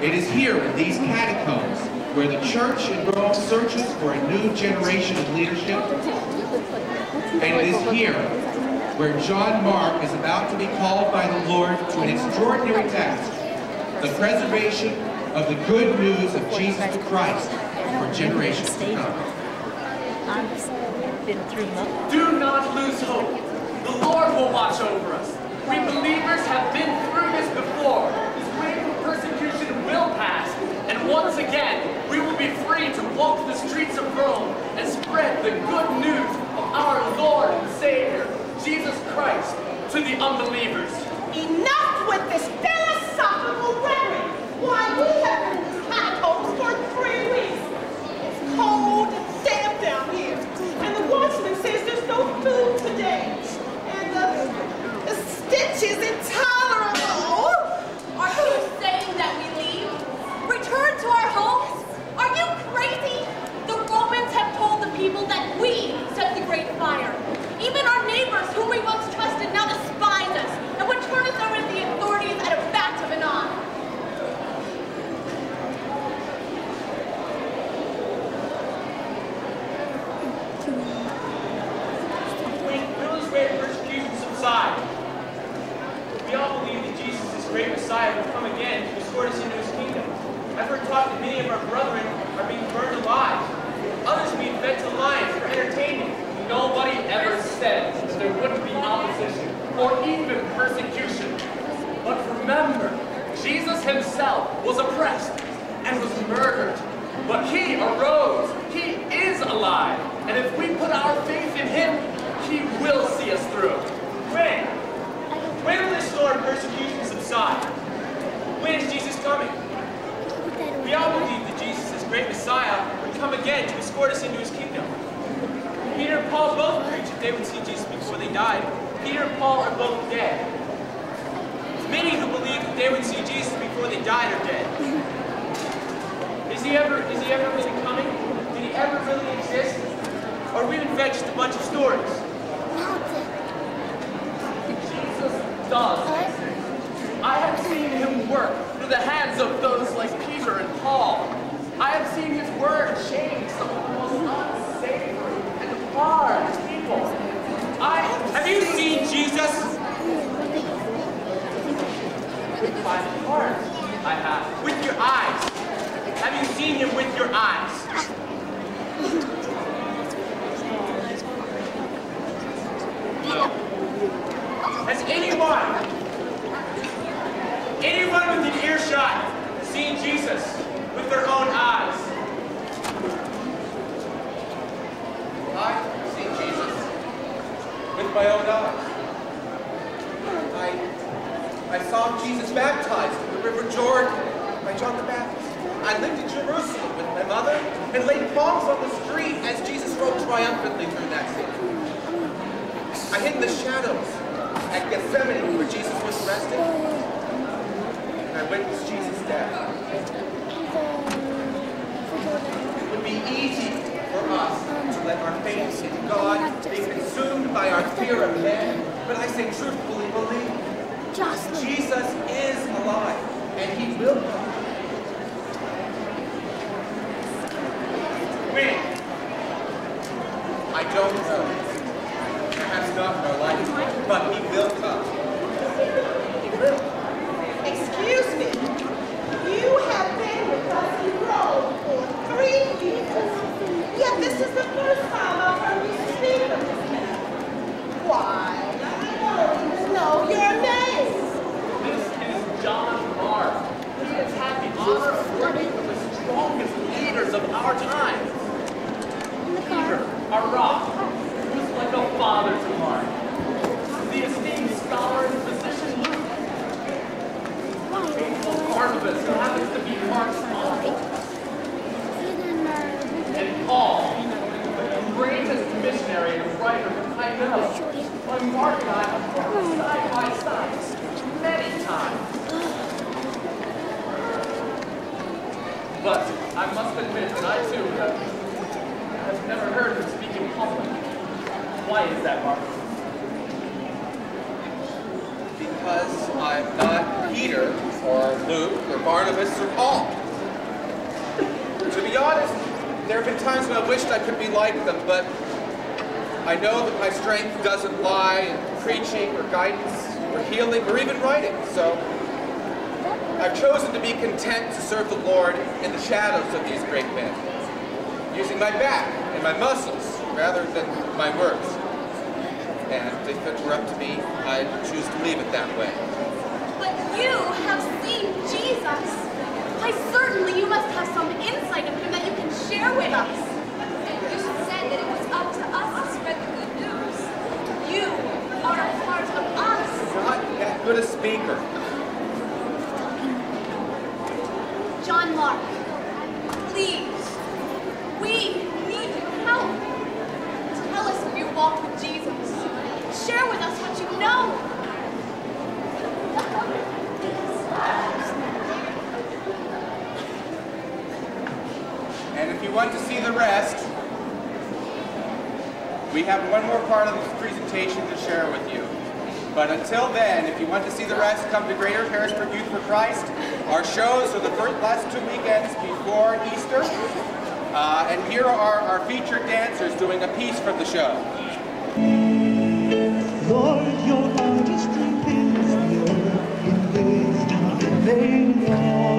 It is here in these catacombs where the church in Rome searches for a new generation of leadership. And it is here where John Mark is about to be called by the Lord to an extraordinary task, the preservation of the good news of Jesus Christ for generations to come. Do not lose hope. The Lord will watch over us. We believers have been through this before. This wave of persecution will pass. And once again, we will be free to walk the streets of Rome and spread the good news of our Lord and Savior, Jesus Christ, to the unbelievers. Enough with this philosophical rhetoric! Why, we have been in these catacombs for three weeks. It's cold and damp down here. And the watchman says there's no food today. And the, the stench is intolerable. Are you saying that we leave? Return to our homes? Are you crazy? The Romans have told the people that we set the great fire. Even our neighbors, whom we once trusted, now despise us and would turn us over to the authorities at a bat of an eye. When will this great subside? We all believe that Jesus, this great Messiah, will come again to escort us into his kingdom. I've heard talk that many of our brethren are being burned alive. Others being fed to lions for entertainment. Nobody ever said that there wouldn't be opposition or even persecution. But remember, Jesus himself was oppressed and was murdered. But he arose. He is alive. And if we put our faith in him, he will see us through. When? When will this storm of persecution subside? When is Jesus coming? We all believe that Jesus, this great Messiah, would come again to escort us into his kingdom. Peter and Paul both preached that they would see Jesus before they died. Peter and Paul are both dead. Many who believe that they would see Jesus before they died are dead. Is he ever is he ever really coming? Did he ever really exist? Or have we fed just a bunch of stories? Jesus does. I have seen him work through the hands of those like Peter and Paul. I have seen his word change some of the most unsavory and hard people. I have you seen Jesus? With my heart, I have. With your eyes. Have you seen him with your eyes? No. Has anyone, anyone with an earshot seen Jesus with their own eyes? I see Jesus with my own eyes. I, I saw Jesus baptized in the River Jordan by John the Baptist. I lived in Jerusalem with my mother and laid palms on the street as Jesus triumphantly through that city. I hid in the shadows at Gethsemane where Jesus was arrested. And I witnessed Jesus' death. It would be easy for us to let our faith in God be consumed by our fear of man. But I say truthfully, believe Jesus is alive, and he will come. When? I don't know. Perhaps not in our lifetime, but he will come. He will. Excuse me. You have been with us in Rome for three years. Yet this is the first time I've heard you speak of this man. Why, I don't even know your name. This is John Mark. He has had the honor of working with the strongest leaders of our time. Peter, our rock, who was like a father to Mark. The esteemed scholar and physician Luke. Faithful Barnabas, who happens to be Mark's uncle. And Paul, the greatest missionary and writer that I know. Why Mark and I have worked side by side many times. But I must admit that I too have, never heard him speak in public. Why is that, Mark? Because I'm not Peter, or Luke, or Barnabas, or Paul. To be honest, there have been times when I wished I could be like them, but I know that my strength doesn't lie in preaching or guidance or healing or even writing. So I've chosen to be content to serve the Lord in the shadows of these great men, using my back and my muscles rather than my words. And if it were up to me, I'd choose to leave it that way. But you have seen Jesus. Why, certainly you must have some insight of him that you can share with us. You said that it was up to us to spread the good news. You are a part of us. Not that good a speaker. John Mark, please, we need your help. Tell us of your walk with Jesus. Share with us what you know. And if you want to see the rest, we have one more part of this presentation to share with you. But until then, if you want to see the rest, come to Greater Harrisburg Youth for Christ. Our shows are the first, last two weekends before Easter. Uh, and here are our featured dancers doing a piece from the show. Lord, your is in this time.